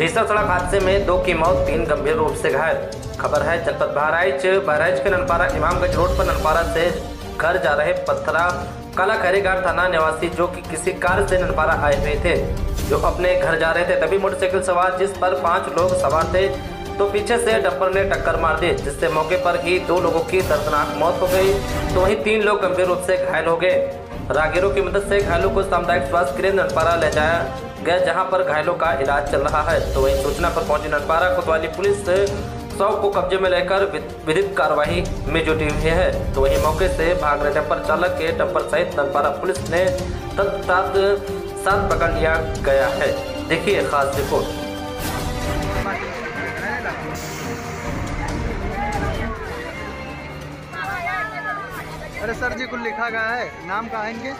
भीषण सड़क हादसे में दो की मौत, तीन गंभीर रूप से घायल। खबर है, जनपद बहराइच बहराइच के ननपारा, इमामगंज रोड पर ननपारा से घर जा रहे पत्थरा काला खैरीघाट थाना निवासी जो कि किसी कार से ननपारा आए हुए थे, जो अपने घर जा रहे थे। तभी मोटरसाइकिल सवार, जिस पर पाँच लोग सवार थे तो पीछे से डंपर ने टक्कर मार दी, जिससे मौके पर ही दो लोगों की दर्दनाक मौत हो गई। तो वहीं तीन लोग गंभीर रूप से घायल हो गए। राहगीरों की मदद से घायलों को सामुदायिक स्वास्थ्य केंद्र ननपारा ले जाया गया जहाँ पर घायलों का इलाज चल रहा है। तो वहीं सूचना पर पहुँची ननपारा कोतवाली पुलिस शव को कब्जे में लेकर विधिक कार्रवाई में जुटी हुई है। तो वहीं मौके से भाग रहे डंपर चालक के डंपर सहित ननपारा पुलिस ने तत्तात साथ पकड़ लिया गया है। देखिए खास रिपोर्ट। अरे सर जी कुछ लिखा गया है। नाम का है इनके?